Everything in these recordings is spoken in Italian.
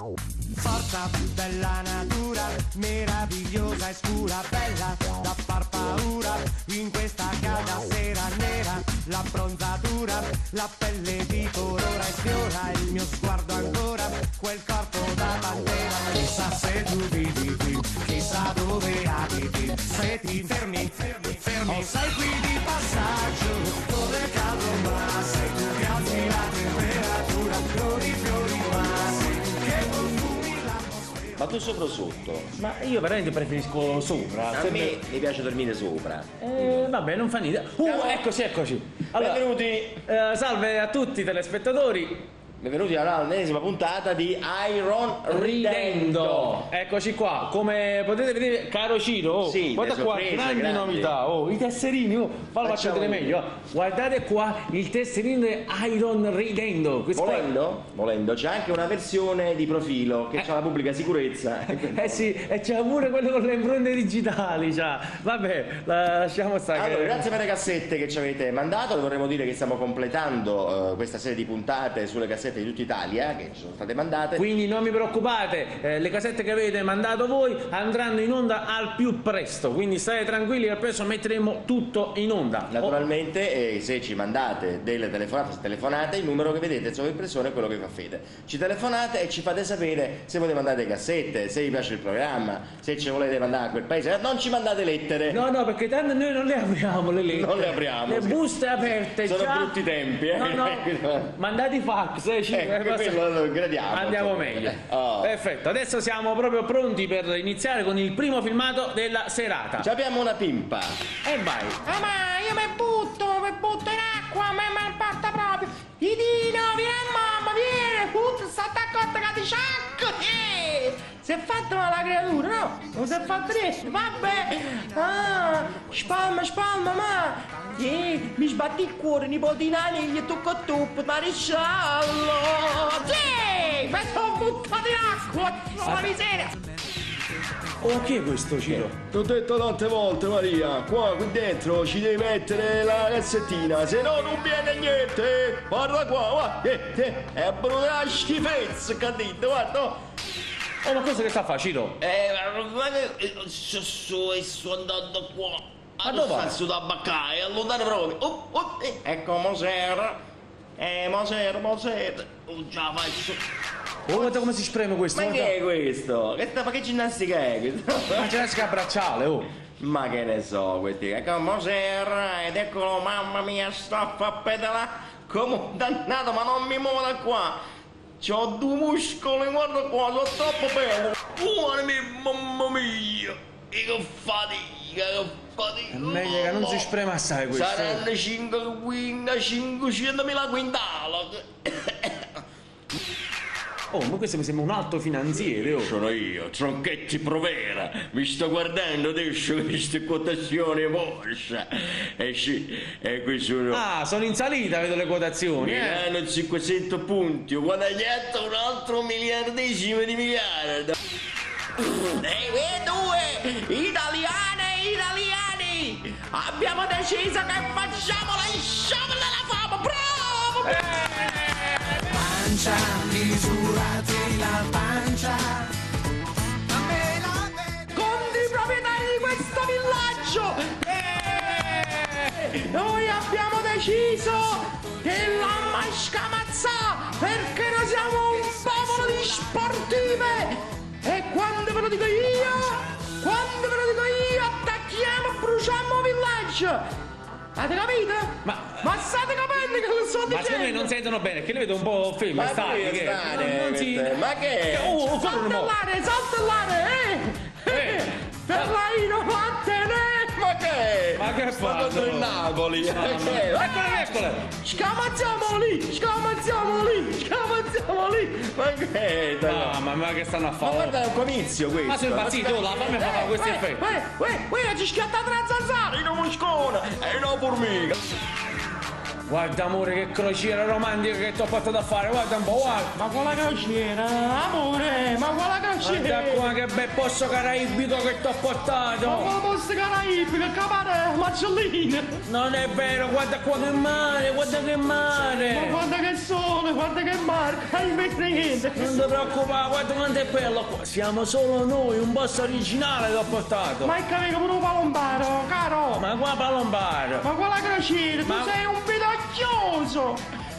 Forza della natura, meravigliosa e scura, bella da far paura, in questa calda sera nera, l'abbronzatura, la pelle di colora e sfiora il mio sguardo ancora, quel corpo da pantera, chissà se tu vivi qui, chissà dove abiti, se ti fermi, fermi, fermi, o sei qui di passaggio, Ma tu sopra o sotto? Ma io veramente preferisco sopra. A me mi piace dormire sopra. Eh, vabbè, non fa niente. Uh, eccoci, eccoci. Allora, Benvenuti, eh, salve a tutti telespettatori. Benvenuti all'ennesima puntata di Iron Ridendo. Eccoci qua. Come potete vedere, caro Ciro, oh, Sì, guarda qua, sorprese, grandi grandi. novità. Oh, i tesserini, oh, fallo Facciamo vedere meglio. eh. Guardate qua il tesserino di Iron Ridendo. Questo Volendo, volendo, c'è anche una versione di profilo che ha la pubblica sicurezza. Eh sì, e c'è pure quello con le impronte digitali, già. Vabbè, la- lasciamo stare. Allora, grazie per le cassette che ci avete mandato, vorremmo dire che stiamo completando eh, questa serie di puntate sulle cassette di tutta Italia che ci sono state mandate. Quindi non vi preoccupate, eh, le casette che avete mandato voi andranno in onda al più presto, quindi state tranquilli che presto metteremo tutto in onda. Oh, Naturalmente, eh, se ci mandate delle telefonate, se telefonate, il numero che vedete sovraimpressione è quello che fa Fede. Ci telefonate e ci fate sapere se volete mandare cassette, se vi piace il programma, se ci volete mandare a quel paese. Non ci mandate lettere. No, no, perché tanto noi non le apriamo le lettere. Non le apriamo, Le buste aperte Sono già. brutti tempi, eh. No, no. Mandate i fax, eh, ci- Ecco, eh, basta- quello lo gradiamo, Andiamo insomma. meglio. Oh. Perfetto, adesso siamo proprio pronti per iniziare con il primo filmato della serata. Ci abbiamo una pimpa. E vai. Ah, ma io mi butto, mi butto in acqua, mi mi porta proprio. Idino, vieni mamma, vieni, butto, sta accotta che ti sciacco. Eh, si è fatta male la creatura, no? Non si è fatto niente, vabbè. Ah, spalma, spalma, ma. Eh, mi sbatti il cuore, nipotina aniglia, tu con tu, maresciallo. Sì, mi sono buttato in acqua, la miseria. Oh, chi è questo Ciro? Ti ho detto tante volte Maria, qua qui dentro ci devi mettere la cassettina, se no non viene niente. Guarda qua, guarda, eh, eh, è brutta schifezza, cadito, guarda. Oh, ma cosa che sta Ciro? Eh, ma che sto, sto, sto andando qua. Ma dove vai? Sto da baccare, è lontano proprio. Oh, oh, eh. Ecco Moser, eh Moser, Moser. Oh, già faccio. Oh, guarda come si spreme questo. Ma guarda. che è questo? Che, sta, ma che ginnastica è questa? Ma c'è la bracciale, oh. Ma che ne so, questi. Ecco Moser, ed eccolo, mamma mia, sto a pedalare come un dannato, ma non mi muovo da qua. C'ho due muscoli, guarda qua, sono troppo bello. Buona mia, mamma mia. E che fatica, che fatica. È meglio che non si sprema assai questo. Saranno 5, 500 mila quintali. Oh, ma questo mi sembra un alto finanziere, oh. Sono io, Tronchetti Provera, mi sto guardando adesso queste quotazioni Porsche. Eh sì, e qui sono Ah, sono in salita, vedo le quotazioni, eh. Milano 500 punti, ho guadagnato un altro miliardesimo di miliardo. Ehi, voi due, italiane e italiani, abbiamo deciso che facciamo la sciabola della fama, bravo! Pancia, misurati la pancia. Conti proprietari di questo villaggio, eh, noi abbiamo deciso che la mascamazza, perché noi siamo un popolo di sportive, e quando ve lo dico io, quando ve lo dico io, attacchiamo e bruciamo il villaggio. Avete capito? Ma- Ma state capendo che sto Ma dicendo? secondo me non sentono bene, che le vedo un po' ferme, Ma che stare, non, non si... queste? Ma che? Oh, oh, po'. Saltellare, saltellare! Eh. Che? Ma fa? contro il Napoli. Eccole, eccole! Scamazziamo lì! Scamazziamo lì! Scamazziamo lì! Ma che? dai? Mamma mia, che stanno a Ma fare? guarda, è un comizio questo. Ma sono impazzito, oh, la fammi fare questi effetti. Uè, uè, uè, ci schiattata una zanzara! In un muscone e una formica. Guarda amore che crociera romantica che ti ho fatto da fare, guarda un po', guarda. Ma quale crociera? Amore, ma quale Guarda c'è? qua che bel posto caraibico che ti ho Ma portato! come posso caraibico, capare, Marcellino? Non è vero, guarda qua che mare, guarda che Ma mare! guarda che sole, guarda che mare, non mi niente. Non ti preoccupare, guarda quanto è bello qua! Siamo solo noi, un posto originale ti ho portato! Ma è capito pure un palombaro, caro. Ma qua palombaro! Ma quella crociera, tu Ma- sei un pidocchioso!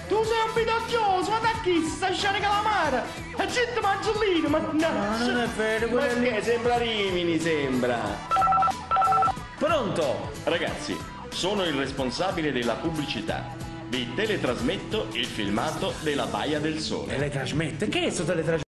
Tu sei un pidocchioso, ma da chi sta scena calamara? E gente Marcellino, Ma mannaggia! non è vero, quello è lì. che sembra Rimini, sembra. Pronto? Ragazzi, sono il responsabile della pubblicità. Vi teletrasmetto il filmato della Baia del Sole. Teletrasmette? Che è questo teletrasmette?